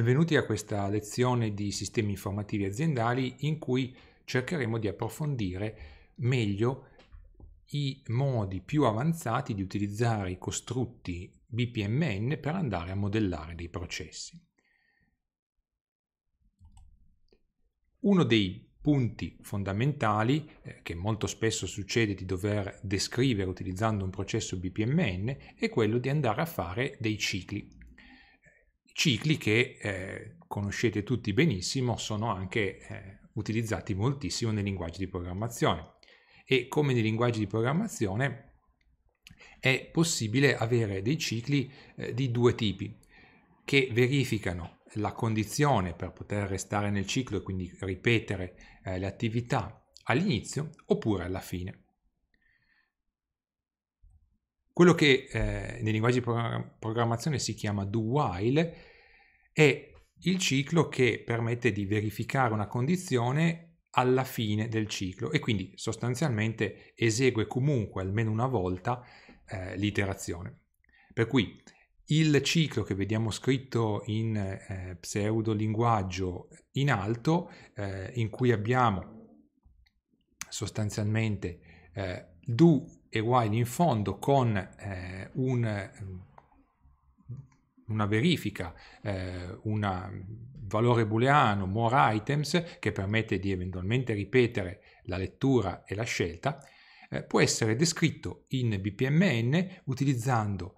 Benvenuti a questa lezione di sistemi informativi aziendali in cui cercheremo di approfondire meglio i modi più avanzati di utilizzare i costrutti BPMN per andare a modellare dei processi. Uno dei punti fondamentali eh, che molto spesso succede di dover descrivere utilizzando un processo BPMN è quello di andare a fare dei cicli cicli che eh, conoscete tutti benissimo, sono anche eh, utilizzati moltissimo nei linguaggi di programmazione e come nei linguaggi di programmazione è possibile avere dei cicli eh, di due tipi che verificano la condizione per poter restare nel ciclo e quindi ripetere eh, le attività all'inizio oppure alla fine. Quello che eh, nei linguaggi di programmazione si chiama do while è il ciclo che permette di verificare una condizione alla fine del ciclo e quindi sostanzialmente esegue comunque almeno una volta eh, l'iterazione. Per cui il ciclo che vediamo scritto in eh, pseudolinguaggio in alto, eh, in cui abbiamo sostanzialmente eh, do e while in fondo con eh, un, una verifica, eh, un valore booleano more items che permette di eventualmente ripetere la lettura e la scelta, eh, può essere descritto in BPMN utilizzando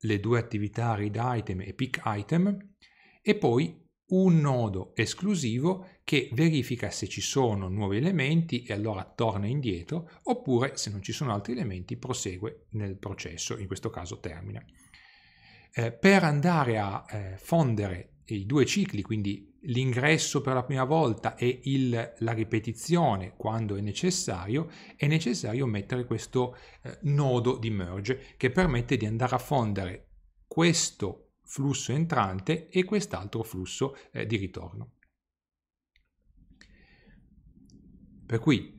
le due attività read item e pick item e poi un nodo esclusivo che verifica se ci sono nuovi elementi e allora torna indietro, oppure se non ci sono altri elementi prosegue nel processo, in questo caso termina. Eh, per andare a eh, fondere i due cicli, quindi l'ingresso per la prima volta e il, la ripetizione quando è necessario, è necessario mettere questo eh, nodo di merge che permette di andare a fondere questo flusso entrante e quest'altro flusso eh, di ritorno. Per cui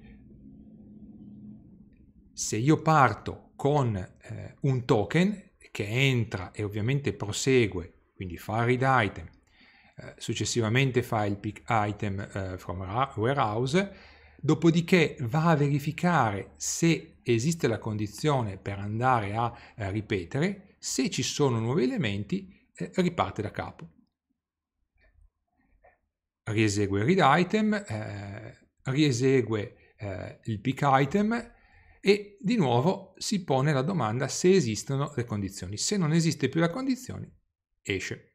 se io parto con eh, un token che entra e ovviamente prosegue, quindi fa read item, eh, successivamente fa il pick item eh, from warehouse, dopodiché va a verificare se esiste la condizione per andare a eh, ripetere, se ci sono nuovi elementi e riparte da capo. Riesegue il read item, eh, riesegue eh, il pick item e di nuovo si pone la domanda se esistono le condizioni. Se non esiste più la condizione, esce.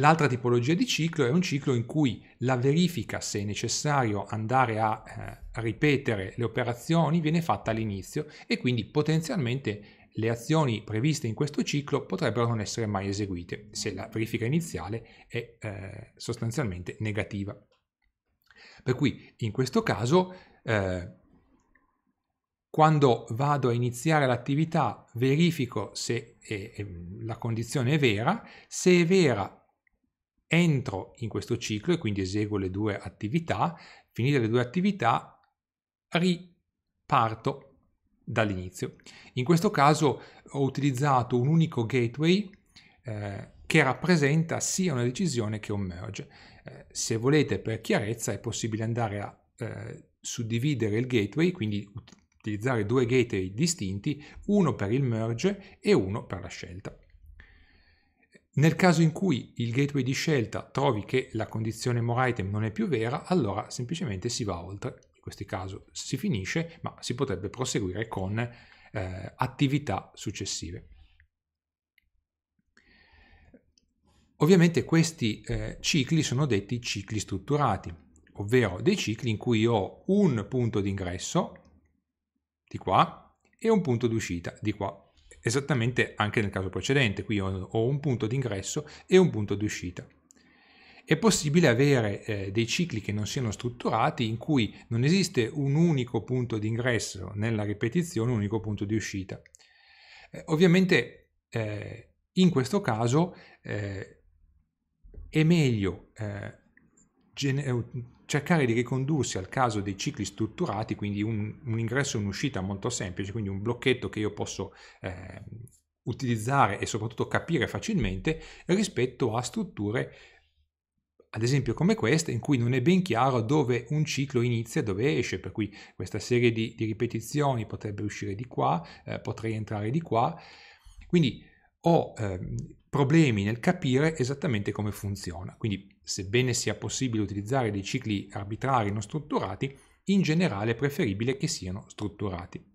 L'altra tipologia di ciclo è un ciclo in cui la verifica, se è necessario andare a, eh, ripetere le operazioni, viene fatta all'inizio e quindi potenzialmente le azioni previste in questo ciclo potrebbero non essere mai eseguite se la verifica iniziale è eh, sostanzialmente negativa. Per cui in questo caso eh, quando vado a iniziare l'attività verifico se è, è, la condizione è vera, se è vera entro in questo ciclo e quindi eseguo le due attività, finite le due attività riparto dall'inizio. In questo caso ho utilizzato un unico gateway eh, che rappresenta sia una decisione che un merge. Eh, se volete per chiarezza è possibile andare a eh, suddividere il gateway, quindi utilizzare due gateway distinti, uno per il merge e uno per la scelta. Nel caso in cui il gateway di scelta trovi che la condizione more item non è più vera, allora semplicemente si va oltre in questo caso si finisce, ma si potrebbe proseguire con eh, attività successive. Ovviamente questi eh, cicli sono detti cicli strutturati, ovvero dei cicli in cui ho un punto di ingresso di qua e un punto di uscita di qua. Esattamente anche nel caso precedente, qui ho, un punto di ingresso e un punto di uscita. È possibile avere eh, dei cicli che non siano strutturati in cui non esiste un unico punto di ingresso nella ripetizione, un unico punto di uscita. Eh, ovviamente eh, in questo caso eh, è meglio eh, cercare di ricondursi al caso dei cicli strutturati, quindi un, un ingresso e un'uscita molto semplice, quindi un blocchetto che io posso utilizzare e soprattutto capire facilmente rispetto a strutture ad esempio come questa in cui non è ben chiaro dove un ciclo inizia e dove esce, per cui questa serie di, di ripetizioni potrebbe uscire di qua, eh, potrei entrare di qua, quindi ho eh, problemi nel capire esattamente come funziona, quindi sebbene sia possibile utilizzare dei cicli arbitrari non strutturati, in generale è preferibile che siano strutturati.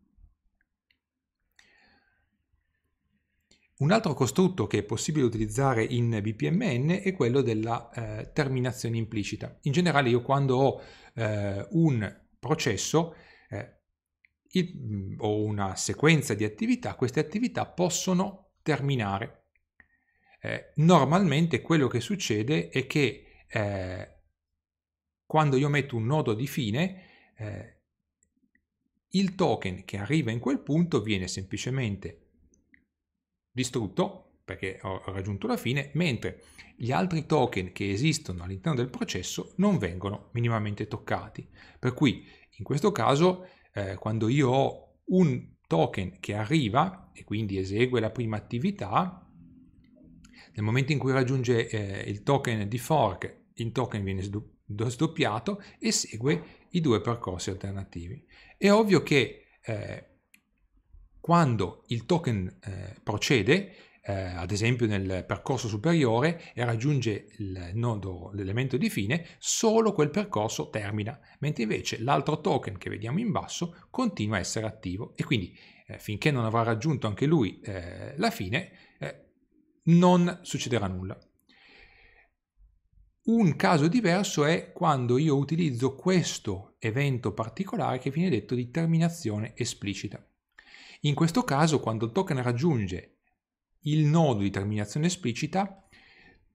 Un altro costrutto che è possibile utilizzare in BPMN è quello della eh, terminazione implicita. In generale io quando ho eh, un processo eh, il, o una sequenza di attività, queste attività possono terminare. Eh, normalmente quello che succede è che eh, quando io metto un nodo di fine, eh, il token che arriva in quel punto viene semplicemente distrutto perché ho raggiunto la fine, mentre gli altri token che esistono all'interno del processo non vengono minimamente toccati. Per cui in questo caso eh, quando io ho un token che arriva e quindi esegue la prima attività, nel momento in cui raggiunge eh, il token di fork, il token viene sdoppiato e segue i due percorsi alternativi. È ovvio che eh, quando il token eh, procede, eh, ad esempio nel percorso superiore e raggiunge il nodo, l'elemento di fine, solo quel percorso termina, mentre invece l'altro token che vediamo in basso continua a essere attivo e quindi eh, finché non avrà raggiunto anche lui eh, la fine, non succederà nulla. Un caso diverso è quando io utilizzo questo evento particolare che viene detto di terminazione esplicita. In questo caso, quando il token raggiunge il nodo di terminazione esplicita,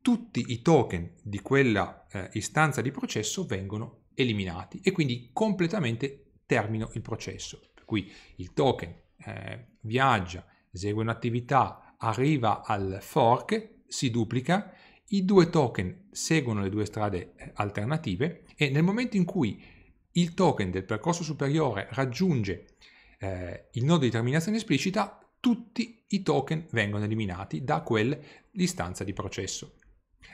tutti i token di quella eh, istanza di processo vengono eliminati e quindi completamente termino il processo. Per cui il token eh, viaggia, esegue un'attività, arriva al fork, si duplica, i due token seguono le due strade eh, alternative e nel momento in cui il token del percorso superiore raggiunge eh, il nodo di terminazione esplicita, tutti i token vengono eliminati da quell'istanza di processo.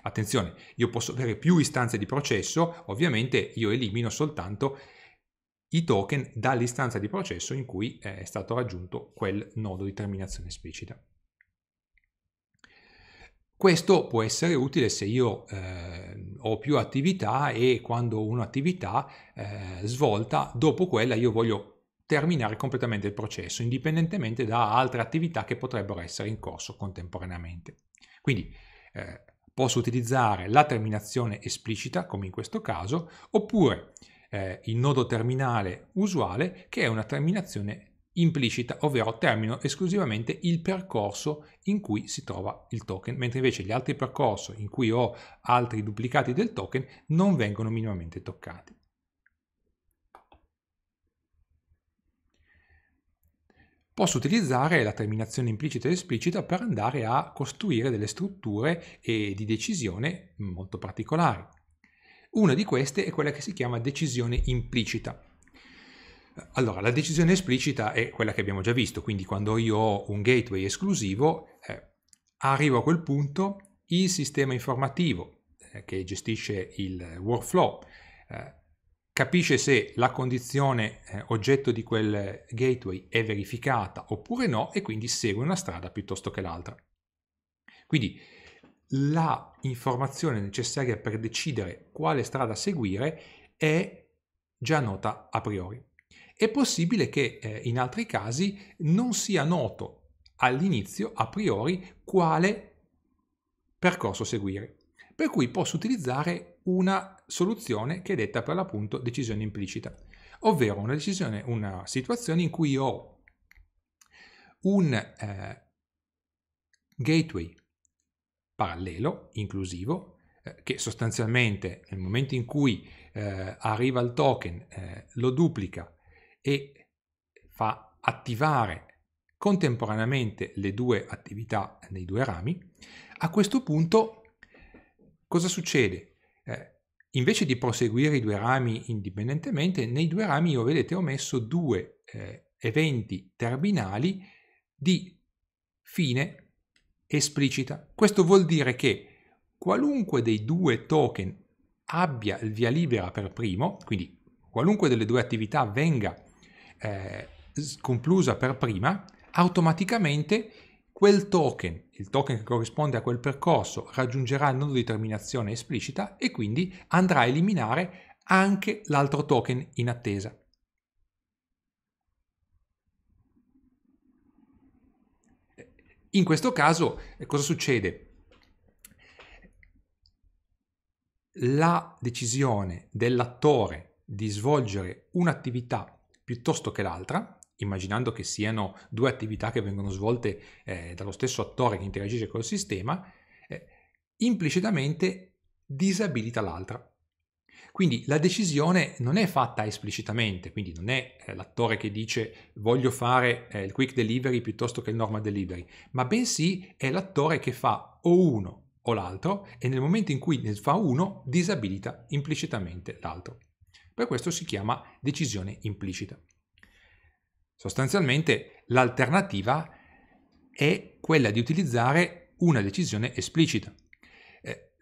Attenzione, io posso avere più istanze di processo, ovviamente io elimino soltanto i token dall'istanza di processo in cui è stato raggiunto quel nodo di terminazione esplicita. Questo può essere utile se io eh, ho più attività e quando un'attività eh, svolta, dopo quella io voglio terminare completamente il processo, indipendentemente da altre attività che potrebbero essere in corso contemporaneamente. Quindi eh, posso utilizzare la terminazione esplicita, come in questo caso, oppure eh, il nodo terminale usuale, che è una terminazione implicita, ovvero termino esclusivamente il percorso in cui si trova il token, mentre invece gli altri percorsi in cui ho altri duplicati del token non vengono minimamente toccati. posso utilizzare la terminazione implicita ed esplicita per andare a costruire delle strutture di decisione molto particolari. Una di queste è quella che si chiama decisione implicita. Allora, la decisione esplicita è quella che abbiamo già visto, quindi quando io ho un gateway esclusivo, eh, arrivo a quel punto, il sistema informativo eh, che gestisce il workflow eh, capisce se la condizione eh, oggetto di quel gateway è verificata oppure no e quindi segue una strada piuttosto che l'altra. Quindi la informazione necessaria per decidere quale strada seguire è già nota a priori. È possibile che eh, in altri casi non sia noto all'inizio a priori quale percorso seguire. Per cui posso utilizzare una soluzione che è detta per l'appunto decisione implicita, ovvero una, decisione, una situazione in cui ho un eh, gateway parallelo, inclusivo, eh, che sostanzialmente nel momento in cui eh, arriva il token eh, lo duplica e fa attivare contemporaneamente le due attività nei due rami, a questo punto Cosa succede? Eh, invece di proseguire i due rami indipendentemente, nei due rami io vedete ho messo due eh, eventi terminali di fine esplicita. Questo vuol dire che qualunque dei due token abbia il via libera per primo, quindi qualunque delle due attività venga eh, conclusa per prima, automaticamente quel token, il token che corrisponde a quel percorso, raggiungerà il nodo di terminazione esplicita e quindi andrà a eliminare anche l'altro token in attesa. In questo caso cosa succede? La decisione dell'attore di svolgere un'attività piuttosto che l'altra, immaginando che siano due attività che vengono svolte eh, dallo stesso attore che interagisce col sistema, eh, implicitamente disabilita l'altra. Quindi la decisione non è fatta esplicitamente, quindi non è eh, l'attore che dice voglio fare eh, il quick delivery piuttosto che il normal delivery, ma bensì è l'attore che fa o uno o l'altro e nel momento in cui ne fa uno disabilita implicitamente l'altro. Per questo si chiama decisione implicita. Sostanzialmente l'alternativa è quella di utilizzare una decisione esplicita.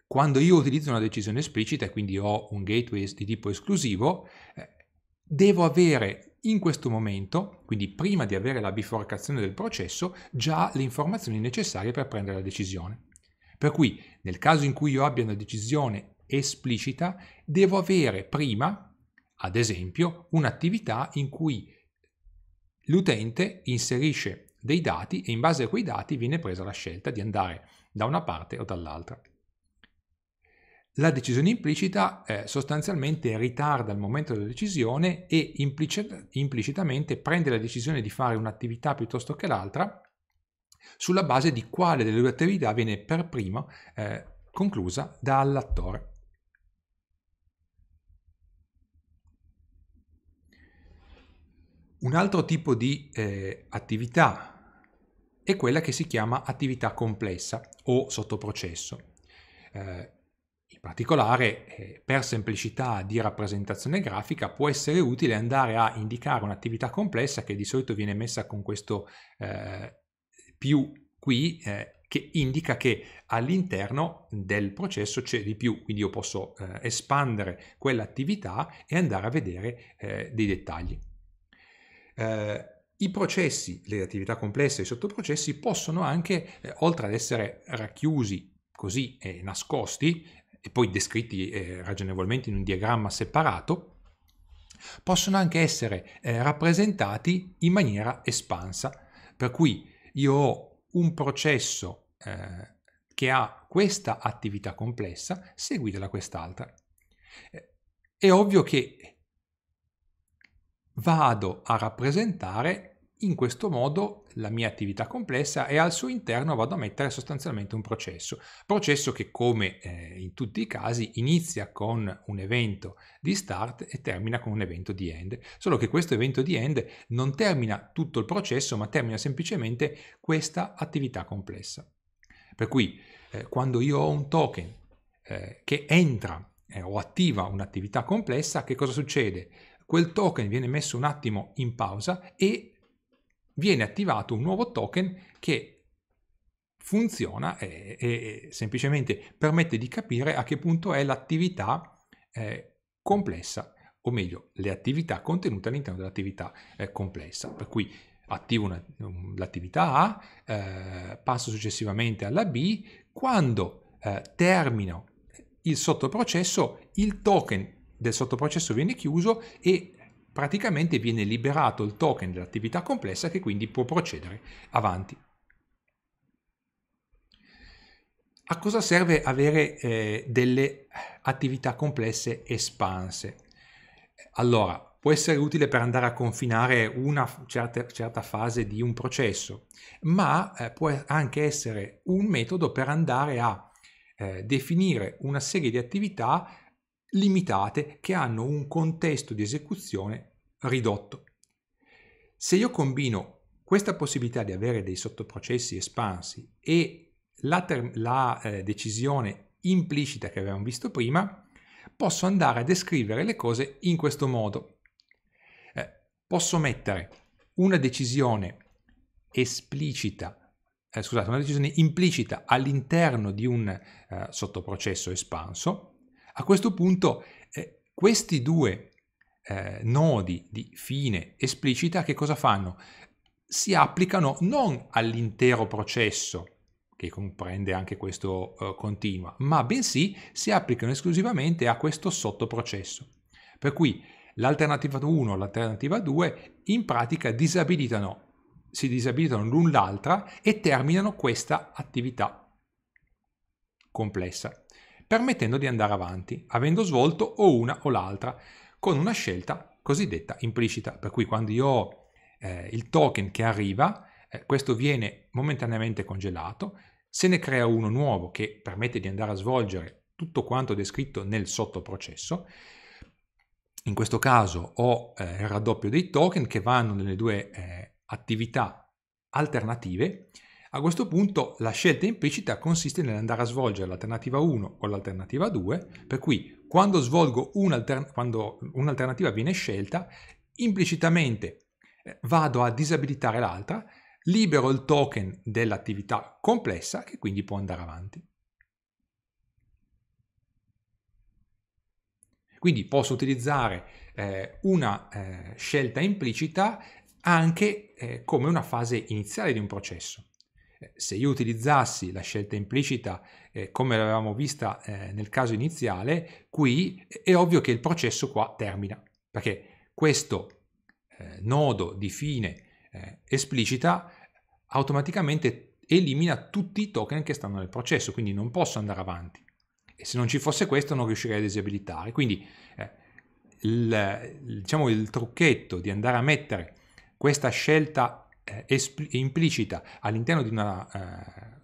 Quando io utilizzo una decisione esplicita quindi ho un gateway di tipo esclusivo, eh, devo avere in questo momento, quindi prima di avere la biforcazione del processo, già le informazioni necessarie per prendere la decisione. Per cui nel caso in cui io abbia una decisione esplicita, devo avere prima, ad esempio, un'attività in cui l'utente inserisce dei dati e in base a quei dati viene presa la scelta di andare da una parte o dall'altra. La decisione implicita eh, sostanzialmente ritarda il momento della decisione e implicit- implicitamente prende la decisione di fare un'attività piuttosto che l'altra sulla base di quale delle due attività viene per primo eh, conclusa dall'attore. Un altro tipo di eh, attività è quella che si chiama attività complessa o sottoprocesso. Eh, in particolare, eh, per semplicità di rappresentazione grafica, può essere utile andare a indicare un'attività complessa che di solito viene messa con questo eh, più qui, eh, che indica che all'interno del processo c'è di più, quindi io posso eh, espandere quell'attività e andare a vedere eh, dei dettagli. Eh, I processi, le attività complesse e i sottoprocessi possono anche, oltre ad essere racchiusi così nascosti, e poi descritti eh, ragionevolmente in un diagramma separato, possono anche essere eh, rappresentati in maniera espansa. Per cui io ho un processo eh, che ha questa attività complessa seguita da quest'altra. Eh, è ovvio che vado a rappresentare in questo modo la mia attività complessa e al suo interno vado a mettere sostanzialmente un processo. Processo che come eh, in tutti i casi inizia con un evento di start e termina con un evento di end. Solo che questo evento di end non termina tutto il processo ma termina semplicemente questa attività complessa. Per cui eh, quando io ho un token eh, che entra eh, o attiva un'attività complessa, che cosa succede? Quel token viene messo un attimo in pausa e viene attivato un nuovo token che funziona e, e semplicemente permette di capire a che punto è l'attività eh, complessa, o meglio, le attività contenute all'interno dell'attività eh, complessa. Per cui attivo una, l'attività A, eh, passo successivamente alla B, quando eh, termino il sottoprocesso, il token del sottoprocesso viene chiuso e praticamente viene liberato il token dell'attività complessa che quindi può procedere avanti. A cosa serve avere eh, delle attività complesse espanse? Allora, può essere utile per andare a confinare una certa, certa fase di un processo, ma eh, può anche essere un metodo per andare a eh, definire una serie di attività limitate che hanno un contesto di esecuzione ridotto. Se io combino questa possibilità di avere dei sottoprocessi espansi e la, ter- la eh, decisione implicita che avevamo visto prima, posso andare a descrivere le cose in questo modo. Eh, posso mettere una decisione esplicita eh, scusate, una decisione implicita all'interno di un eh, sottoprocesso espanso, a questo punto eh, questi due eh, nodi di fine esplicita che cosa fanno? Si applicano non all'intero processo, che comprende anche questo uh, continua, ma bensì si applicano esclusivamente a questo sottoprocesso. Per cui l'alternativa 1 e l'alternativa 2 in pratica disabilitano, si disabilitano l'un l'altra e terminano questa attività complessa, permettendo di andare avanti, avendo svolto o una o l'altra, con una scelta cosiddetta implicita. Per cui quando io ho eh, il token che arriva, eh, questo viene momentaneamente congelato, se ne crea uno nuovo che permette di andare a svolgere tutto quanto descritto nel sottoprocesso. In questo caso ho eh, il raddoppio dei token che vanno nelle due eh, attività alternative. A questo punto la scelta implicita consiste nell'andare a svolgere l'alternativa 1 o l'alternativa 2, per cui quando, svolgo un'alter- quando un'alternativa viene scelta, implicitamente eh, vado a disabilitare l'altra, libero il token dell'attività complessa che quindi può andare avanti. Quindi posso utilizzare eh, una eh, scelta implicita anche eh, come una fase iniziale di un processo. Eh, se io utilizzassi la scelta implicita eh, come l'avevamo vista eh, nel caso iniziale, qui è ovvio che il processo qua termina, perché questo nodo di fine esplicita automaticamente elimina tutti i token che stanno nel processo, quindi non posso andare avanti. E se non ci fosse questo non riuscirei a disabilitare. Quindi eh, il, diciamo, il trucchetto di andare a mettere questa scelta eh, implicita all'interno di un eh,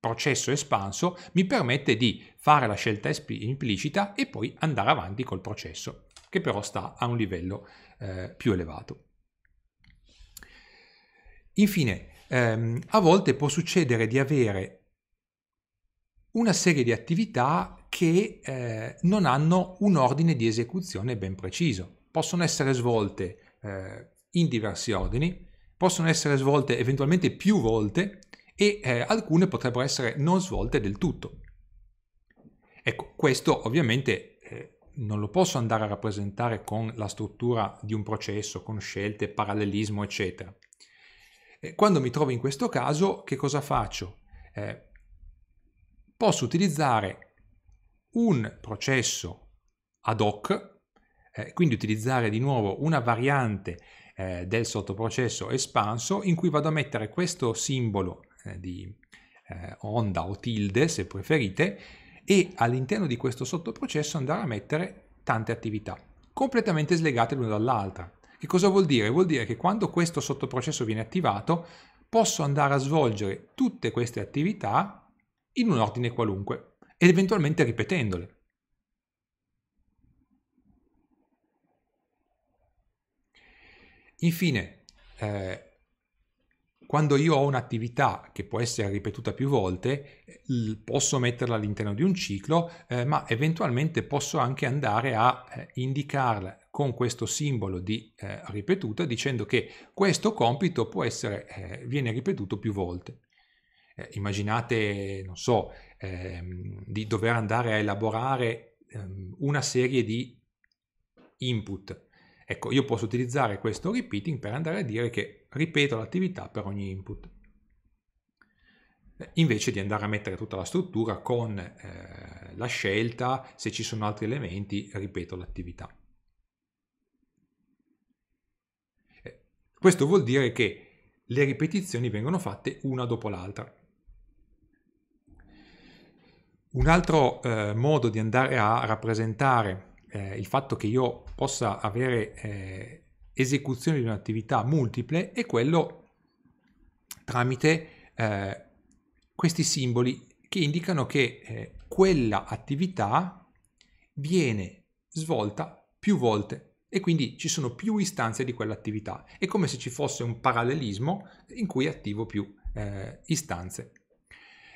processo espanso mi permette di fare la scelta implicita e poi andare avanti col processo, che però sta a un livello eh, più elevato. Infine, ehm, a volte può succedere di avere una serie di attività che eh, non hanno un ordine di esecuzione ben preciso. Possono essere svolte eh, in diversi ordini, possono essere svolte eventualmente più volte e eh, alcune potrebbero essere non svolte del tutto. Ecco, questo ovviamente eh, non lo posso andare a rappresentare con la struttura di un processo, con scelte, parallelismo, eccetera. Eh, quando mi trovo in questo caso, che cosa faccio? Eh, posso utilizzare un processo ad hoc, eh, quindi utilizzare di nuovo una variante eh, del sottoprocesso espanso in cui vado a mettere questo simbolo eh, di eh, onda o tilde, se preferite, e all'interno di questo sottoprocesso andare a mettere tante attività, completamente slegate l'una dall'altra. Che cosa vuol dire? Vuol dire che quando questo sottoprocesso viene attivato posso andare a svolgere tutte queste attività in un ordine qualunque ed eventualmente ripetendole. Infine, eh, quando io ho un'attività che può essere ripetuta più volte, posso metterla all'interno di un ciclo, eh, ma eventualmente posso anche andare a eh, indicarla con questo simbolo di eh, ripetuta dicendo che questo compito può essere, eh, viene ripetuto più volte. Eh, immaginate, non so, ehm, di dover andare a elaborare ehm, una serie di input. Ecco, io posso utilizzare questo repeating per andare a dire che ripeto l'attività per ogni input invece di andare a mettere tutta la struttura con eh, la scelta, se ci sono altri elementi, ripeto l'attività. Questo vuol dire che le ripetizioni vengono fatte una dopo l'altra. Un altro eh, modo di andare a rappresentare eh, il fatto che io possa avere eh, esecuzione di un'attività multiple è quello tramite eh, questi simboli che indicano che eh, quella attività viene svolta più volte e quindi ci sono più istanze di quell'attività. È come se ci fosse un parallelismo in cui attivo più eh, istanze.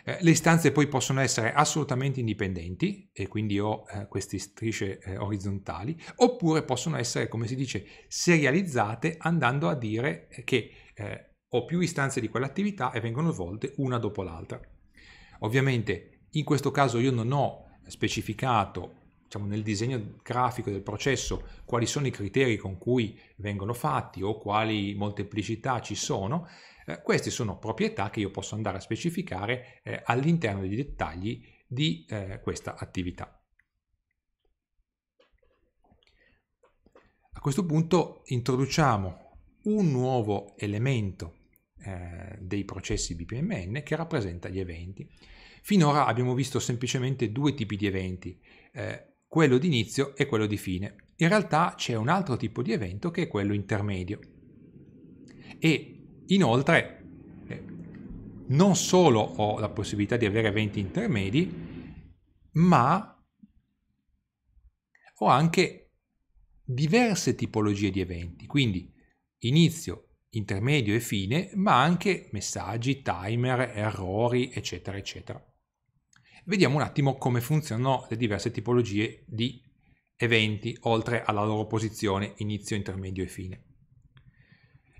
Eh, le istanze poi possono essere assolutamente indipendenti e quindi ho eh, queste strisce eh, orizzontali, oppure possono essere, come si dice, serializzate andando a dire che eh, ho più istanze di quell'attività e vengono svolte una dopo l'altra. Ovviamente in questo caso io non ho specificato diciamo, nel disegno grafico del processo quali sono i criteri con cui vengono fatti o quali molteplicità ci sono, eh, queste sono proprietà che io posso andare a specificare eh, all'interno dei dettagli di eh, questa attività. A questo punto introduciamo un nuovo elemento eh, dei processi BPMN che rappresenta gli eventi. Finora abbiamo visto semplicemente due tipi di eventi, eh, quello di inizio e quello di fine. In realtà c'è un altro tipo di evento che è quello intermedio. E inoltre eh, non solo ho la possibilità di avere eventi intermedi, ma ho anche diverse tipologie di eventi, quindi inizio, intermedio e fine, ma anche messaggi, timer, errori, eccetera, eccetera. Vediamo un attimo come funzionano le diverse tipologie di eventi, oltre alla loro posizione inizio, intermedio e fine.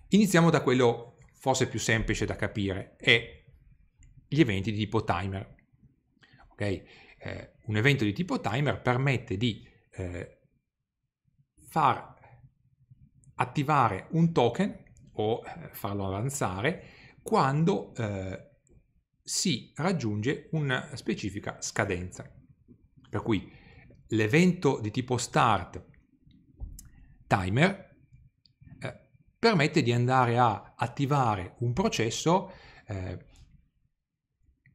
Iniziamo da quello forse più semplice da capire, è gli eventi di tipo timer. Okay? Eh, un evento di tipo timer permette di eh, far attivare un token o eh, farlo avanzare quando eh, si raggiunge una specifica scadenza. Per cui l'evento di tipo start timer permette di andare a attivare un processo eh,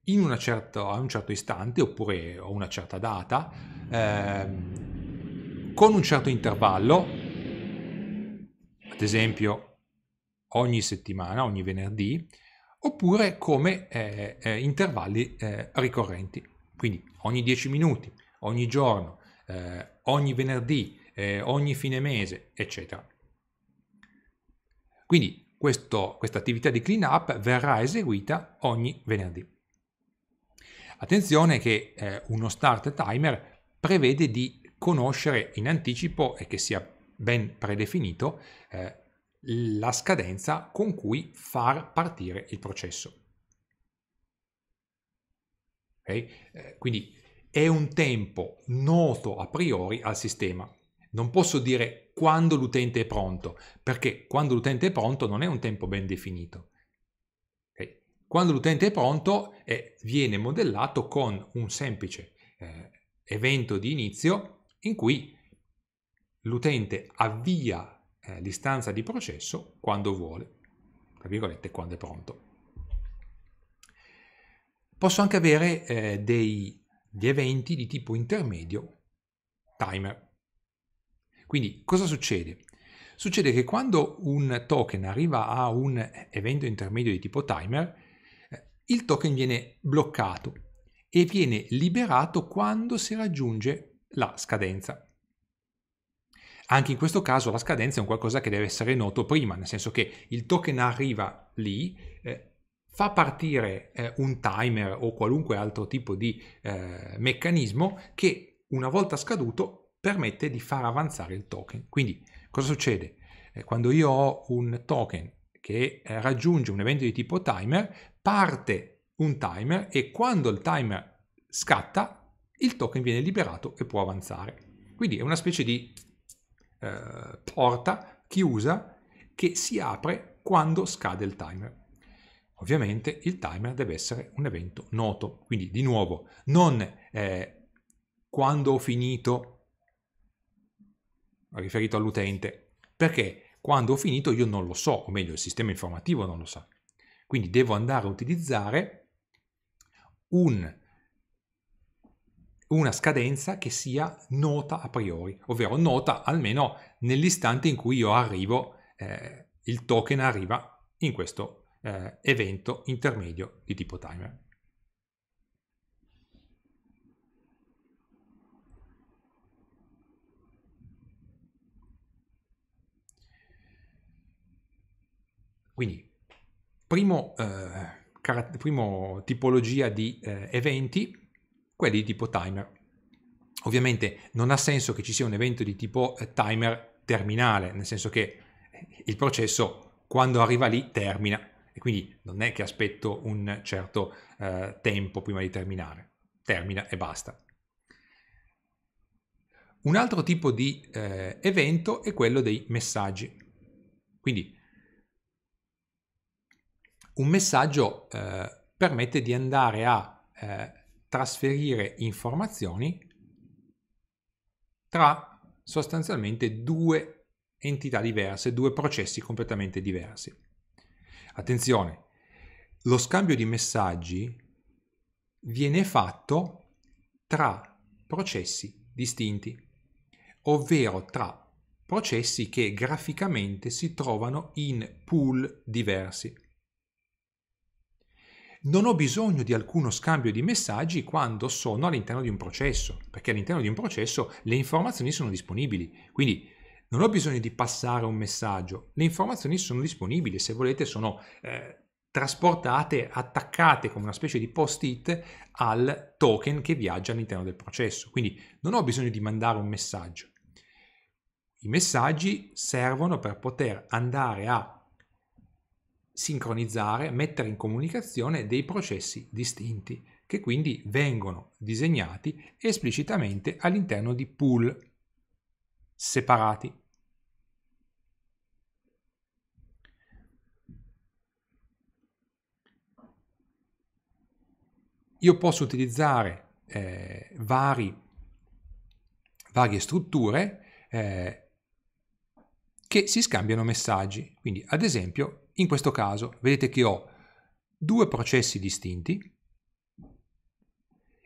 in una certa, a un certo istante oppure a una certa data eh, con un certo intervallo, ad esempio ogni settimana, ogni venerdì, oppure come eh, eh, intervalli eh, ricorrenti, quindi ogni 10 minuti, ogni giorno, eh, ogni venerdì, eh, ogni fine mese, eccetera. Quindi questa attività di clean up verrà eseguita ogni venerdì. Attenzione che eh, uno start timer prevede di conoscere in anticipo e che sia ben predefinito eh, la scadenza con cui far partire il processo. Okay? Eh, quindi è un tempo noto a priori al sistema. Non posso dire quando l'utente è pronto, perché quando l'utente è pronto non è un tempo ben definito. Okay? Quando l'utente è pronto eh, viene modellato con un semplice eh, evento di inizio in cui l'utente avvia eh, l'istanza di processo quando vuole, tra virgolette quando è pronto. Posso anche avere eh, degli eventi di tipo intermedio timer. Quindi cosa succede? Succede che quando un token arriva a un evento intermedio di tipo timer, eh, il token viene bloccato e viene liberato quando si raggiunge la scadenza. Anche in questo caso la scadenza è un qualcosa che deve essere noto prima, nel senso che il token arriva lì, eh, fa partire eh, un timer o qualunque altro tipo di eh, meccanismo che una volta scaduto permette di far avanzare il token. Quindi cosa succede? Eh, quando io ho un token che eh, raggiunge un evento di tipo timer, parte un timer e quando il timer scatta il token viene liberato e può avanzare. Quindi è una specie di eh, porta chiusa che si apre quando scade il timer. Ovviamente il timer deve essere un evento noto, quindi di nuovo non eh, quando ho finito riferito all'utente, perché quando ho finito io non lo so, o meglio il sistema informativo non lo sa. Quindi devo andare a utilizzare un una scadenza che sia nota a priori, ovvero nota almeno nell'istante in cui io arrivo, eh, il token arriva in questo eh, evento intermedio di tipo timer. Quindi, primo, eh, primo tipologia di eh, eventi quelli di tipo timer. Ovviamente non ha senso che ci sia un evento di tipo eh, timer terminale, nel senso che eh, il processo quando arriva lì termina e quindi non è che aspetto un certo eh, tempo prima di terminare, termina e basta. Un altro tipo di eh, evento è quello dei messaggi. Quindi un messaggio eh, permette di andare a eh, trasferire informazioni tra sostanzialmente due entità diverse, due processi completamente diversi. Attenzione, lo scambio di messaggi viene fatto tra processi distinti, ovvero tra processi che graficamente si trovano in pool diversi. Non ho bisogno di alcuno scambio di messaggi quando sono all'interno di un processo, perché all'interno di un processo le informazioni sono disponibili. Quindi non ho bisogno di passare un messaggio, le informazioni sono disponibili, se volete sono eh, trasportate, attaccate come una specie di post-it al token che viaggia all'interno del processo. Quindi non ho bisogno di mandare un messaggio. I messaggi servono per poter andare a sincronizzare, mettere in comunicazione dei processi distinti che quindi vengono disegnati esplicitamente all'interno di pool separati. Io posso utilizzare eh, vari, varie strutture eh, che si scambiano messaggi. Quindi, ad esempio, in questo caso vedete che ho due processi distinti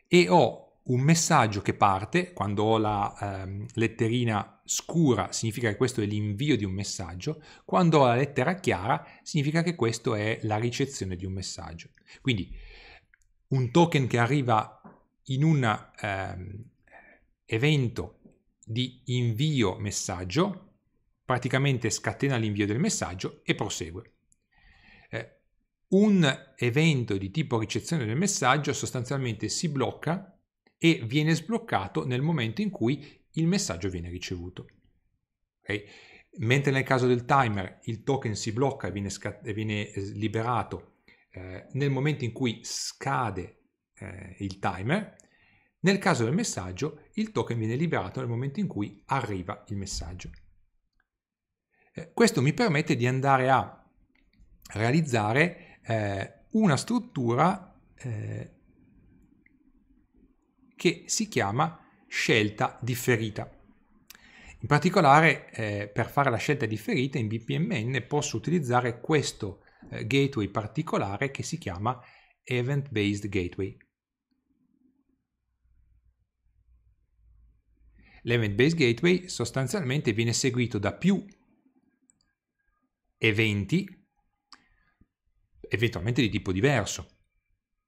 e ho un messaggio che parte, quando ho la ehm, letterina scura significa che questo è l'invio di un messaggio, quando ho la lettera chiara significa che questo è la ricezione di un messaggio. Quindi un token che arriva in un ehm, evento di invio messaggio praticamente scatena l'invio del messaggio e prosegue un evento di tipo ricezione del messaggio sostanzialmente si blocca e viene sbloccato nel momento in cui il messaggio viene ricevuto. Okay? Mentre nel caso del timer il token si blocca e viene, scat- viene eh, liberato eh, nel momento in cui scade eh, il timer, nel caso del messaggio il token viene liberato nel momento in cui arriva il messaggio. Eh, questo mi permette di andare a realizzare eh, una struttura eh, che si chiama scelta differita. In particolare eh, per fare la scelta differita in BPMN posso utilizzare questo eh, gateway particolare che si chiama Event Based Gateway. L'Event Based Gateway sostanzialmente viene seguito da più eventi eventualmente di tipo diverso.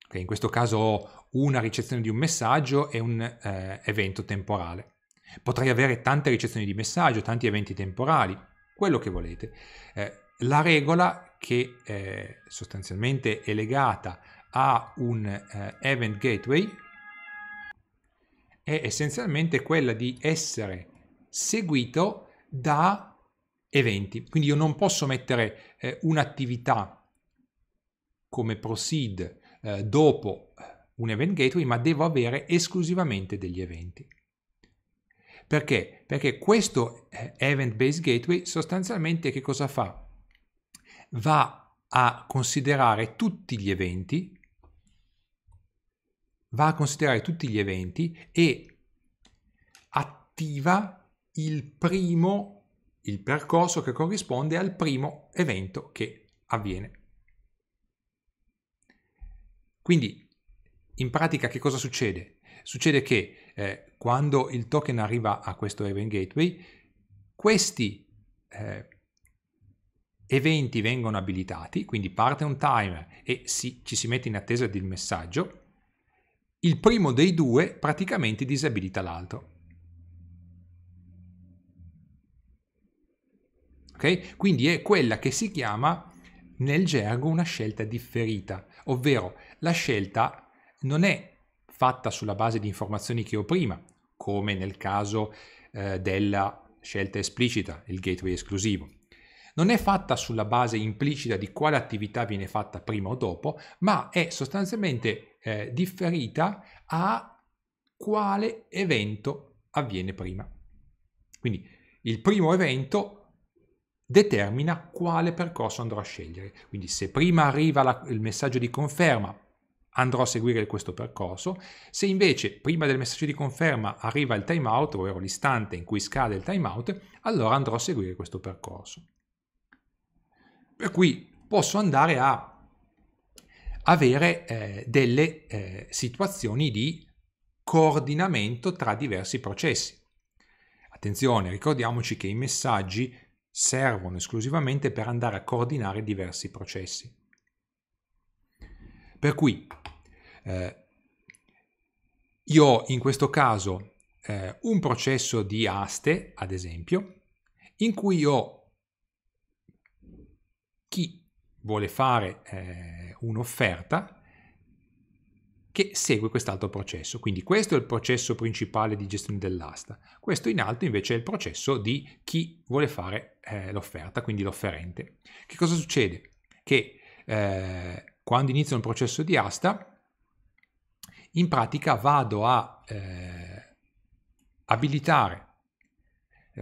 Okay, in questo caso ho una ricezione di un messaggio e un eh, evento temporale. Potrei avere tante ricezioni di messaggio, tanti eventi temporali, quello che volete. Eh, la regola che eh, sostanzialmente è legata a un eh, event gateway è essenzialmente quella di essere seguito da eventi. Quindi io non posso mettere eh, un'attività come proceed eh, dopo un event gateway, ma devo avere esclusivamente degli eventi. Perché? Perché questo eh, event based gateway sostanzialmente che cosa fa? Va a considerare tutti gli eventi, va a considerare tutti gli eventi e attiva il primo, il percorso che corrisponde al primo evento che avviene. Quindi in pratica che cosa succede? Succede che eh, quando il token arriva a questo event gateway, questi eh, eventi vengono abilitati, quindi parte un timer e si, ci si mette in attesa del messaggio, il primo dei due praticamente disabilita l'altro. Ok? Quindi è quella che si chiama nel gergo una scelta differita, ovvero la scelta non è fatta sulla base di informazioni che ho prima, come nel caso eh, della scelta esplicita, il gateway esclusivo. non è fatta sulla base implicita di quale attività viene fatta prima o dopo, ma è sostanzialmente eh, differita a quale evento avviene prima. Quindi il primo evento determina quale percorso andrò a scegliere. Quindi se prima arriva la, il messaggio di conferma, andrò a seguire questo percorso. Se invece prima del messaggio di conferma arriva il timeout, ovvero l'istante in cui scade il timeout, allora andrò a seguire questo percorso. Per cui posso andare a avere eh, delle eh, situazioni di coordinamento tra diversi processi. Attenzione, ricordiamoci che i messaggi servono esclusivamente per andare a coordinare diversi processi. Per cui eh, io ho in questo caso eh, un processo di aste, ad esempio, in cui ho chi vuole fare eh, un'offerta che segue quest'altro processo. Quindi questo è il processo principale di gestione dell'asta. Questo in alto invece è il processo di chi vuole fare eh, l'offerta, quindi l'offerente. Che cosa succede? Che eh, quando inizio un processo di asta, in pratica vado a eh, abilitare,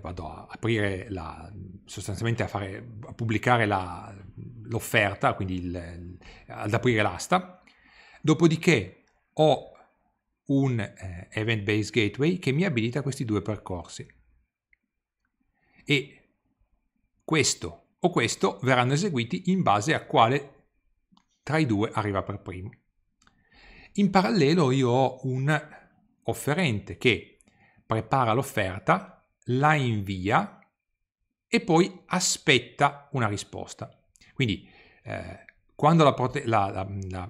vado a aprire la, sostanzialmente a, fare, a pubblicare la, l'offerta, quindi il, ad aprire l'asta, dopodiché ho un eh, event-based gateway che mi abilita questi due percorsi e questo o questo verranno eseguiti in base a quale tra i due arriva per primo. In parallelo io ho un offerente che prepara l'offerta, la invia e poi aspetta una risposta. Quindi eh, quando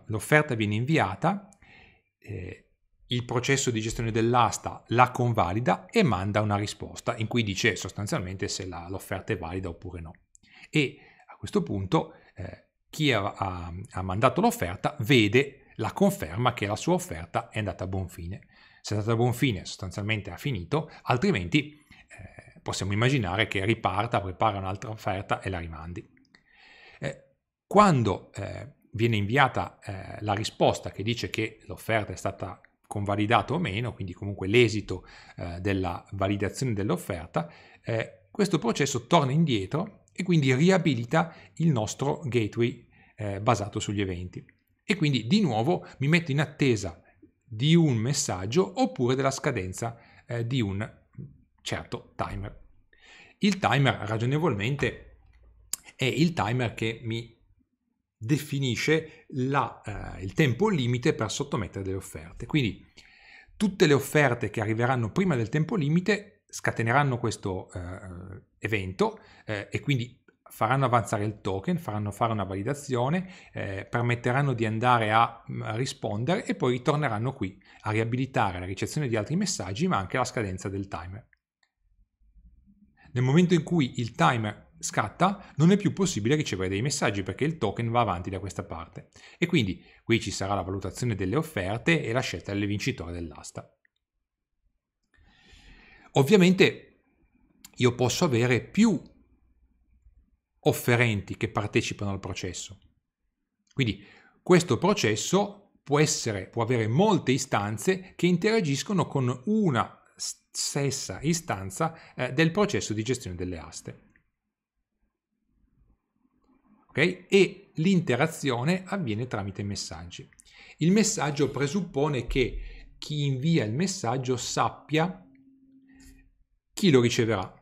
l'offerta viene inviata, eh, il processo di gestione dell'asta la convalida e manda una risposta in cui dice sostanzialmente se l'offerta è valida oppure no. E a questo punto eh, chi ha, ha, ha mandato l'offerta vede la conferma che la sua offerta è andata a buon fine. Se è andata a buon fine, sostanzialmente ha finito, altrimenti eh, possiamo immaginare che riparta, prepara un'altra offerta e la rimandi. Eh, quando eh, viene inviata eh, la risposta che dice che l'offerta è stata convalidata o meno, quindi comunque l'esito eh, della validazione dell'offerta, eh, questo processo torna indietro e quindi riabilita il nostro gateway eh, basato sugli eventi. E quindi di nuovo mi metto in attesa di un messaggio oppure della scadenza eh, di un certo timer. Il timer ragionevolmente è il timer che mi definisce la, eh, il tempo limite per sottomettere delle offerte. Quindi tutte le offerte che arriveranno prima del tempo limite scateneranno questo eh, evento eh, e quindi faranno avanzare il token, faranno fare una validazione, eh, permetteranno di andare a, mm, rispondere e poi ritorneranno qui a riabilitare la ricezione di altri messaggi ma anche la scadenza del timer. Nel momento in cui il timer scatta non è più possibile ricevere dei messaggi perché il token va avanti da questa parte e quindi qui ci sarà la valutazione delle offerte e la scelta del vincitore dell'asta. Ovviamente io posso avere più offerenti che partecipano al processo. Quindi questo processo può, essere, può avere molte istanze che interagiscono con una stessa istanza eh, del processo di gestione delle aste. Okay? E l'interazione avviene tramite messaggi. Il messaggio presuppone che chi invia il messaggio sappia chi lo riceverà.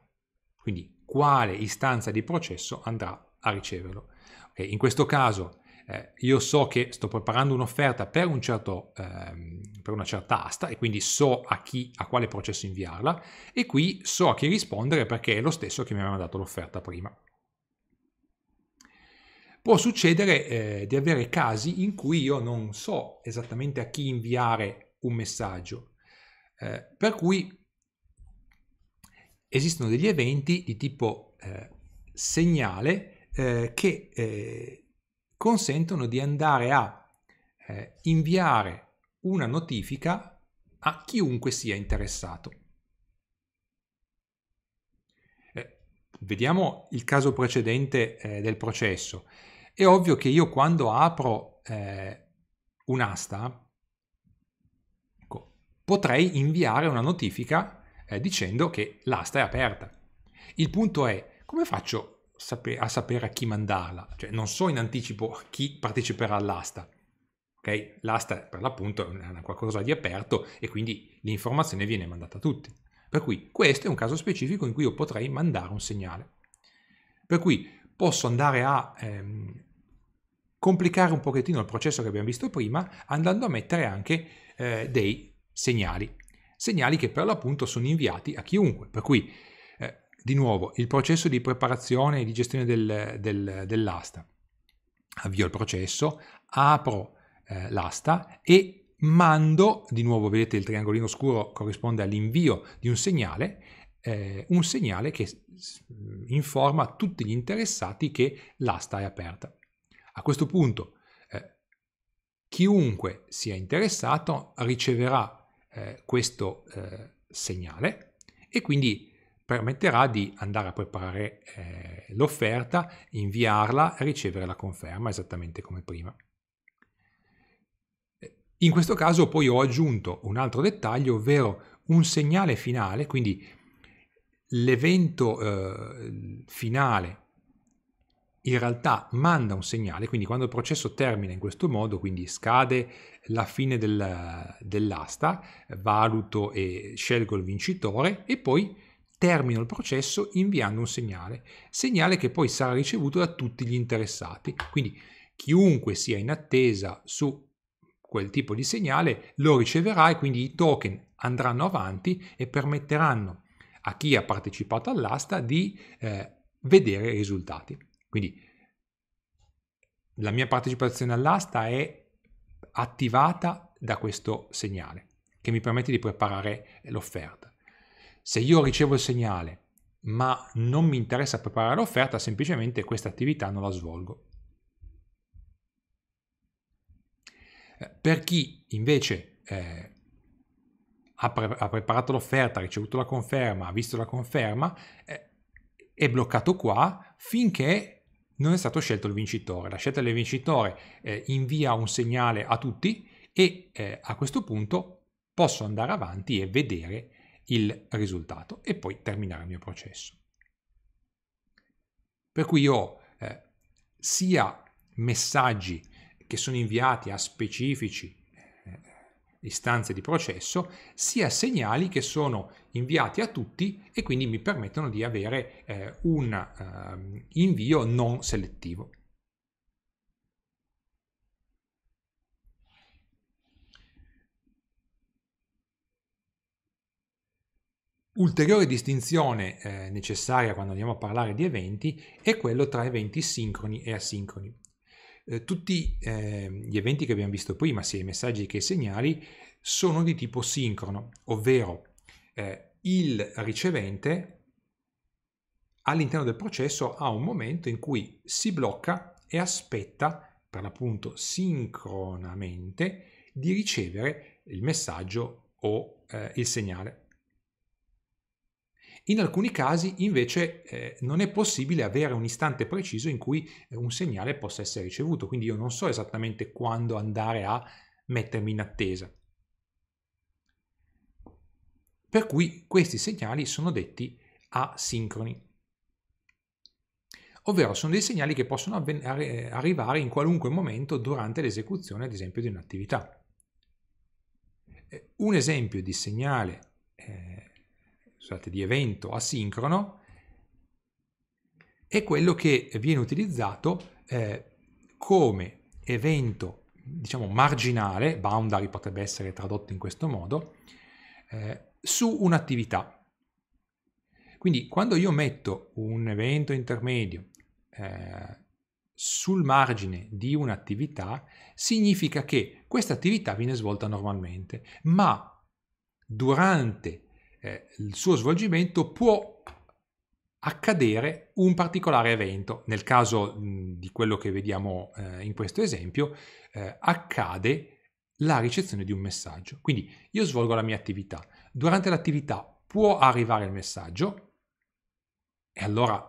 Quindi quale istanza di processo andrà a riceverlo. Okay, in questo caso eh, io so che sto preparando un'offerta per, un certo, ehm, per una certa asta e quindi so a chi, a quale processo inviarla e qui so a chi rispondere perché è lo stesso che mi aveva dato l'offerta prima. Può succedere eh, di avere casi in cui io non so esattamente a chi inviare un messaggio, eh, per cui esistono degli eventi di tipo eh, segnale eh, che eh, consentono di andare a eh, inviare una notifica a chiunque sia interessato. Vediamo il caso precedente eh, del processo. È ovvio che io quando apro eh, un'asta ecco, potrei inviare una notifica eh, dicendo che l'asta è aperta. Il punto è come faccio a sapere a chi mandarla? Cioè non so in anticipo chi parteciperà all'asta. Okay? L'asta per l'appunto è qualcosa di aperto e quindi l'informazione viene mandata a tutti. Per cui questo è un caso specifico in cui io potrei mandare un segnale. Per cui posso andare a ehm, complicare un pochettino il processo che abbiamo visto prima andando a mettere anche eh, dei segnali. Segnali che per l'appunto sono inviati a chiunque. Per cui, eh, di nuovo, il processo di preparazione e di gestione del, del, dell'asta. Avvio il processo, apro eh, l'asta e mando, di nuovo vedete il triangolino scuro corrisponde all'invio di un segnale, eh, un segnale che informa tutti gli interessati che l'asta è aperta. A questo punto eh, chiunque sia interessato riceverà eh, questo eh, segnale e quindi permetterà di andare a preparare eh, l'offerta, inviarla e ricevere la conferma esattamente come prima. In questo caso poi ho aggiunto un altro dettaglio, ovvero un segnale finale, quindi l'evento eh, finale in realtà manda un segnale, quindi quando il processo termina in questo modo, quindi scade la fine del, dell'asta, valuto e scelgo il vincitore e poi termino il processo inviando un segnale, segnale che poi sarà ricevuto da tutti gli interessati. Quindi chiunque sia in attesa su quel tipo di segnale lo riceverà e quindi i token andranno avanti e permetteranno a chi ha partecipato all'asta di eh, vedere i risultati. Quindi la mia partecipazione all'asta è attivata da questo segnale che mi permette di preparare l'offerta. Se io ricevo il segnale ma non mi interessa preparare l'offerta, semplicemente questa attività non la svolgo. Eh, per chi invece eh, ha, pre- ha, preparato l'offerta, ha ricevuto la conferma, ha visto la conferma, eh, è bloccato qua finché non è stato scelto il vincitore. La scelta del vincitore eh, invia un segnale a tutti e eh, a questo punto posso andare avanti e vedere il risultato e poi terminare il mio processo. Per cui ho eh, sia messaggi che sono inviati a specifici istanze di processo, sia segnali che sono inviati a tutti e quindi mi permettono di avere eh, un eh, invio non selettivo. Ulteriore distinzione eh, necessaria quando andiamo a parlare di eventi è quello tra eventi sincroni e asincroni. Eh, tutti eh, gli eventi che abbiamo visto prima, sia i messaggi che i segnali, sono di tipo sincrono, ovvero eh, il ricevente all'interno del processo ha un momento in cui si blocca e aspetta per l'appunto sincronamente di ricevere il messaggio o eh, il segnale. In alcuni casi invece eh, non è possibile avere un istante preciso in cui eh, un segnale possa essere ricevuto, quindi io non so esattamente quando andare a mettermi in attesa. Per cui questi segnali sono detti asincroni, ovvero sono dei segnali che possono avven- arrivare in qualunque momento durante l'esecuzione, ad esempio, di un'attività. Eh, un esempio di segnale eh, scusate, di evento asincrono è quello che viene utilizzato eh, come evento diciamo marginale, boundary potrebbe essere tradotto in questo modo, eh, su un'attività. Quindi quando io metto un evento intermedio eh, sul margine di un'attività, significa che questa attività viene svolta normalmente, ma durante eh, il suo svolgimento può accadere un particolare evento. Nel caso mh, di quello che vediamo eh, in questo esempio, eh, accade la ricezione di un messaggio. Quindi io svolgo la mia attività. Durante l'attività può arrivare il messaggio, e allora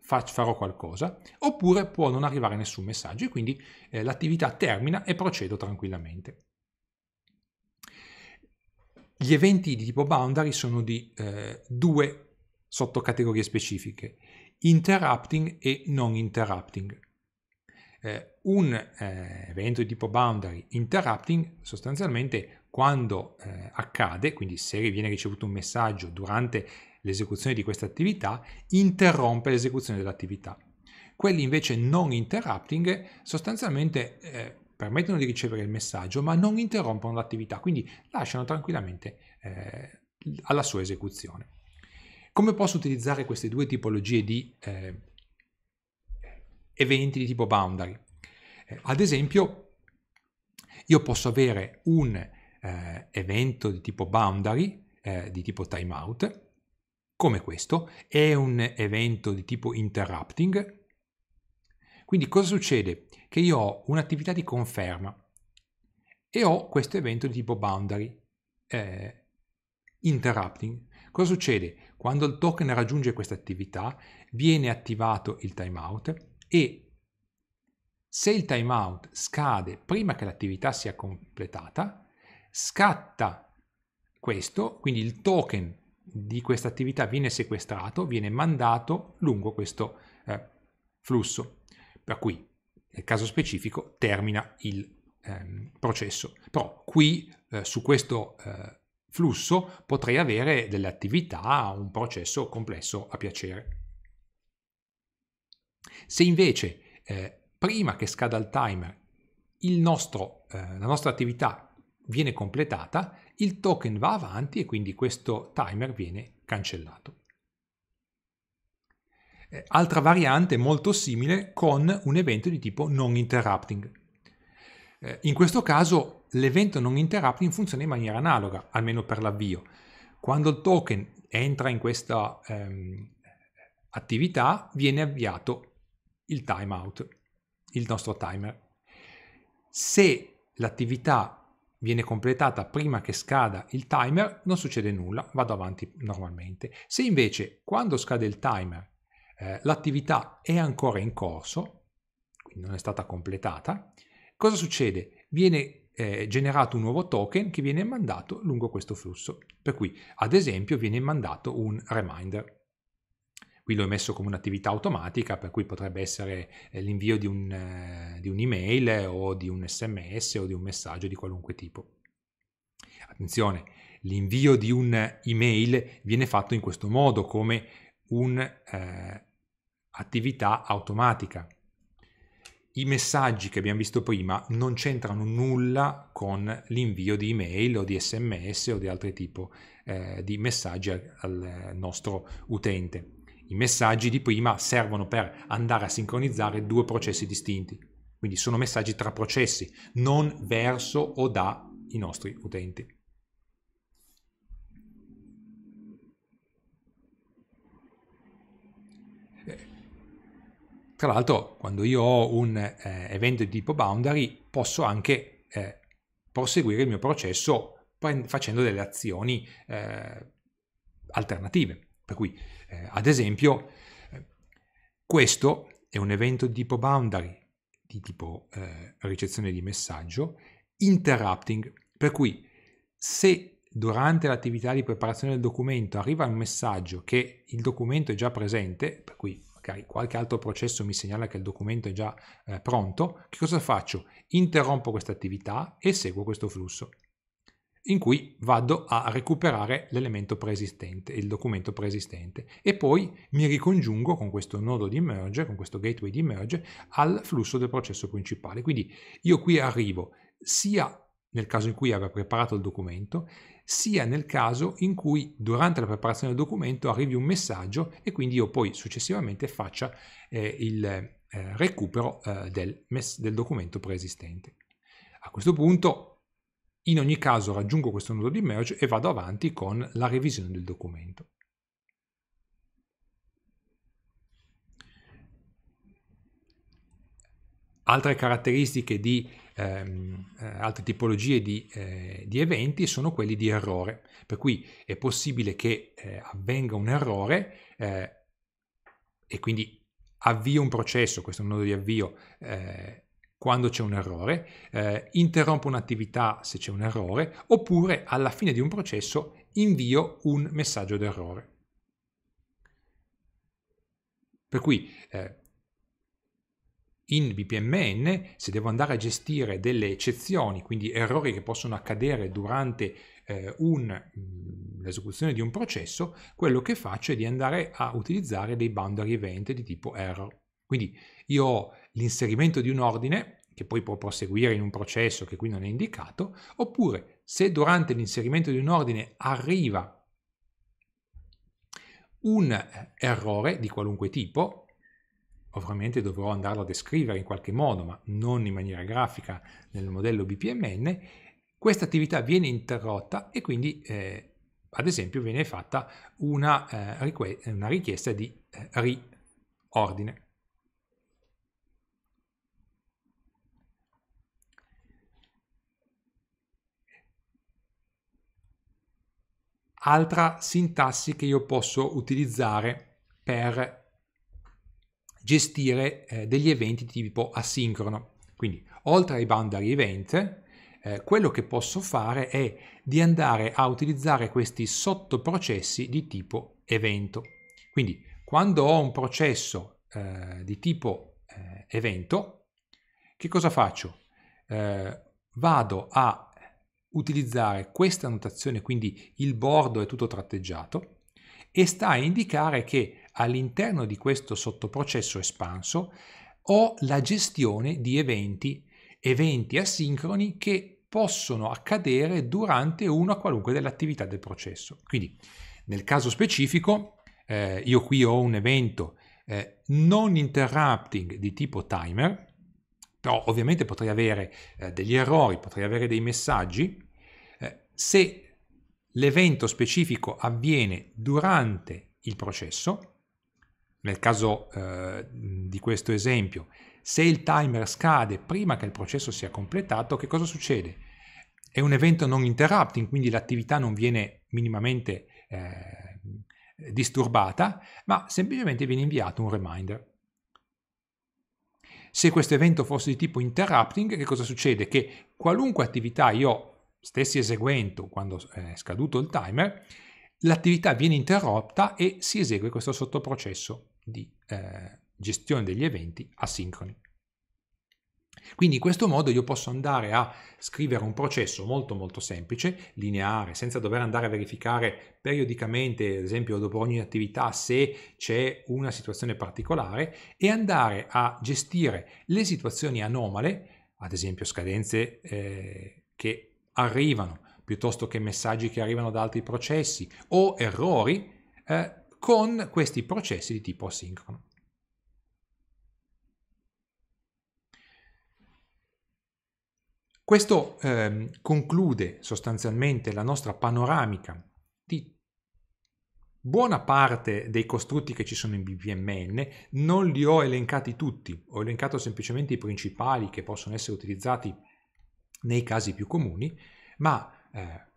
farò qualcosa, oppure può non arrivare nessun messaggio e quindi eh, l'attività termina e procedo tranquillamente. Gli eventi di tipo boundary sono di eh, due sottocategorie specifiche, interrupting e non interrupting. Eh, un eh, evento di tipo boundary interrupting sostanzialmente quando eh, accade, quindi se viene ricevuto un messaggio durante l'esecuzione di questa attività, interrompe l'esecuzione dell'attività. Quelli invece non interrupting sostanzialmente eh, permettono di ricevere il messaggio ma non interrompono l'attività, quindi lasciano tranquillamente eh, alla sua esecuzione. Come posso utilizzare queste due tipologie di eh, eventi di tipo boundary? Eh, ad esempio, io posso avere un eh, evento di tipo boundary, eh, di tipo timeout, come questo, è un evento di tipo interrupting. Quindi cosa succede? Che io ho un'attività di conferma e ho questo evento di tipo boundary, eh, interrupting. Cosa succede? Quando il token raggiunge questa attività viene attivato il timeout e se il timeout scade prima che l'attività sia completata, scatta questo, quindi il token di questa attività viene sequestrato, viene mandato lungo questo eh, flusso, per cui nel caso specifico termina il ehm, processo. Però qui eh, su questo eh, flusso potrei avere delle attività, un processo complesso a piacere. Se invece eh, prima che scada il timer il nostro, eh, la nostra attività viene completata, il token va avanti e quindi questo timer viene cancellato. Eh, altra variante molto simile con un evento di tipo non interrupting. Eh, in questo caso l'evento non interrupting funziona in maniera analoga, almeno per l'avvio. Quando il token entra in questa ehm, attività viene avviato il timeout, il nostro timer. Se l'attività viene completata prima che scada il timer, non succede nulla, vado avanti normalmente. Se invece quando scade il timer eh, l'attività è ancora in corso, quindi non è stata completata, cosa succede? Viene eh, generato un nuovo token che viene mandato lungo questo flusso. Per cui, ad esempio, viene mandato un reminder. Qui l'ho messo come un'attività automatica, per cui potrebbe essere eh, l'invio di, un, eh, di un'email o di un sms o di un messaggio di qualunque tipo. Attenzione, l'invio di un'email viene fatto in questo modo, come un'attività eh, automatica. I messaggi che abbiamo visto prima non c'entrano nulla con l'invio di email o di sms o di altro tipo eh, di messaggi al, al nostro utente. I messaggi di prima servono per andare a sincronizzare due processi distinti, quindi sono messaggi tra processi, non verso o da i nostri utenti. Eh, tra l'altro, quando io ho un eh, evento di tipo boundary, posso anche eh, proseguire il mio processo facendo delle azioni eh, alternative. Per cui, eh, ad esempio, eh, questo è un evento di tipo boundary, di tipo eh, ricezione di messaggio, interrupting, per cui se durante l'attività di preparazione del documento arriva un messaggio che il documento è già presente, per cui magari qualche altro processo mi segnala che il documento è già eh, pronto, che cosa faccio? Interrompo questa attività e seguo questo flusso in cui vado a recuperare l'elemento preesistente, il documento preesistente e poi mi ricongiungo con questo nodo di merge, con questo gateway di merge al flusso del processo principale. Quindi io qui arrivo sia nel caso in cui abbia preparato il documento, sia nel caso in cui durante la preparazione del documento arrivi un messaggio e quindi io poi successivamente faccia eh, il eh, recupero eh, del, del documento preesistente. A questo punto in ogni caso raggiungo questo nodo di merge e vado avanti con la revisione del documento. Altre caratteristiche di ehm, eh, altre tipologie di, eh, di, eventi sono quelli di errore, per cui è possibile che eh, avvenga un errore eh, e quindi avvio un processo, questo è un nodo di avvio, eh, quando c'è un errore, eh, interrompo un'attività se c'è un errore, oppure alla fine di un processo invio un messaggio d'errore. Per cui eh, in BPMN, se devo andare a gestire delle eccezioni, quindi errori che possono accadere durante eh, mm, l'esecuzione di un processo, quello che faccio è di andare a utilizzare dei boundary event di tipo error. Quindi io ho l'inserimento di un ordine che poi può proseguire in un processo che qui non è indicato, oppure se durante l'inserimento di un ordine arriva un errore di qualunque tipo, ovviamente dovrò andarlo a descrivere in qualche modo, ma non in maniera grafica nel modello BPMN, questa attività viene interrotta e quindi eh, ad esempio viene fatta una, eh, una richiesta di eh, riordine. Altra sintassi che io posso utilizzare per gestire eh, degli eventi di tipo asincrono. Quindi, oltre ai boundary event, eh, quello che posso fare è di andare a utilizzare questi sottoprocessi di tipo evento. Quindi, quando ho un processo eh, di tipo eh, evento, che cosa faccio? Eh, vado a utilizzare questa notazione, quindi il bordo è tutto tratteggiato, e sta a indicare che all'interno di questo sottoprocesso espanso ho la gestione di eventi, eventi asincroni che possono accadere durante una qualunque delle attività del processo. Quindi nel caso specifico eh, io qui ho un evento eh, non interrupting di tipo timer, però ovviamente potrei avere eh, degli errori, potrei avere dei messaggi. Eh, se l'evento specifico avviene durante il processo, nel caso eh, di questo esempio, se il timer scade prima che il processo sia completato, che cosa succede? È un evento non interrupting, quindi l'attività non viene minimamente eh, disturbata, ma semplicemente viene inviato un reminder. Se questo evento fosse di tipo interrupting, che cosa succede? Che qualunque attività io stessi eseguendo quando è scaduto il timer, l'attività viene interrotta e si esegue questo sottoprocesso di eh, gestione degli eventi asincroni. Quindi in questo modo io posso andare a scrivere un processo molto molto semplice, lineare, senza dover andare a verificare periodicamente, ad esempio dopo ogni attività, se c'è una situazione particolare e andare a gestire le situazioni anomale, ad esempio scadenze eh, che arrivano piuttosto che messaggi che arrivano da altri processi o errori eh, con questi processi di tipo asincrono. Questo eh, conclude sostanzialmente la nostra panoramica di buona parte dei costrutti che ci sono in BPMN. Non li ho elencati tutti, ho elencato semplicemente i principali che possono essere utilizzati nei casi più comuni, ma eh,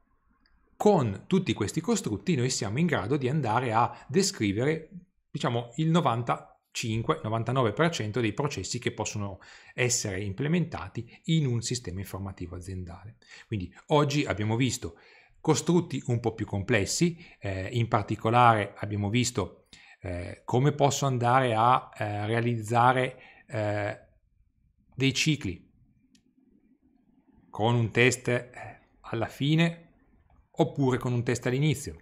con tutti questi costrutti noi siamo in grado di andare a descrivere diciamo il 95-99% dei processi che possono essere implementati in un sistema informativo aziendale. Quindi oggi abbiamo visto costrutti un po' più complessi, eh, in particolare abbiamo visto eh, come posso andare a eh, realizzare eh, dei cicli con un test eh, alla fine oppure con un test all'inizio.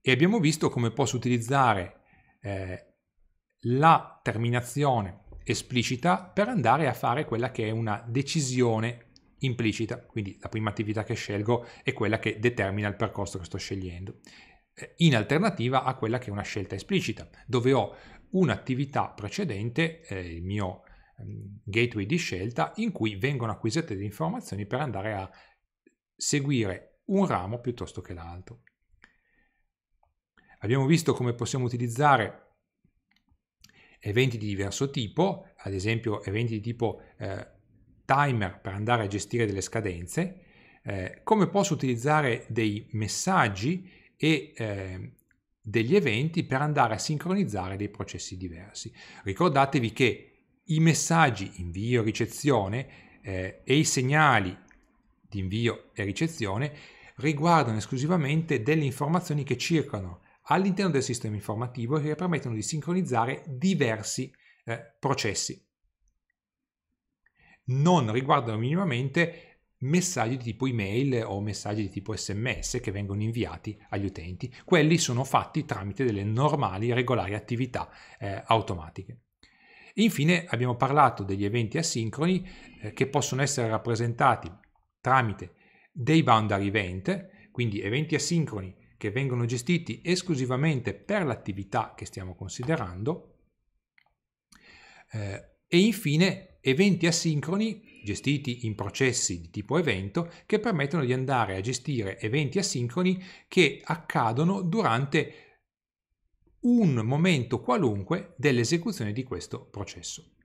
E abbiamo visto come posso utilizzare eh, la terminazione esplicita per andare a fare quella che è una decisione implicita, quindi la prima attività che scelgo è quella che determina il percorso che sto scegliendo, eh, in alternativa a quella che è una scelta esplicita, dove ho un'attività precedente, eh, il mio gateway di scelta in cui vengono acquisite delle informazioni per andare a seguire un ramo piuttosto che l'altro. Abbiamo visto come possiamo utilizzare eventi di diverso tipo, ad esempio eventi di tipo eh, timer per andare a gestire delle scadenze, eh, come posso utilizzare dei messaggi e eh, degli eventi per andare a sincronizzare dei processi diversi. Ricordatevi che i messaggi invio ricezione eh, e i segnali di invio e ricezione riguardano esclusivamente delle informazioni che circolano all'interno del sistema informativo e che permettono di sincronizzare diversi eh, processi. Non riguardano minimamente messaggi di tipo email o messaggi di tipo sms che vengono inviati agli utenti. Quelli sono fatti tramite delle normali, regolari attività eh, automatiche. Infine abbiamo parlato degli eventi asincroni eh, che possono essere rappresentati tramite dei boundary event, quindi eventi asincroni che vengono gestiti esclusivamente per l'attività che stiamo considerando, eh, e infine eventi asincroni gestiti in processi di tipo evento che permettono di andare a gestire eventi asincroni che accadono durante un momento qualunque dell'esecuzione di questo processo.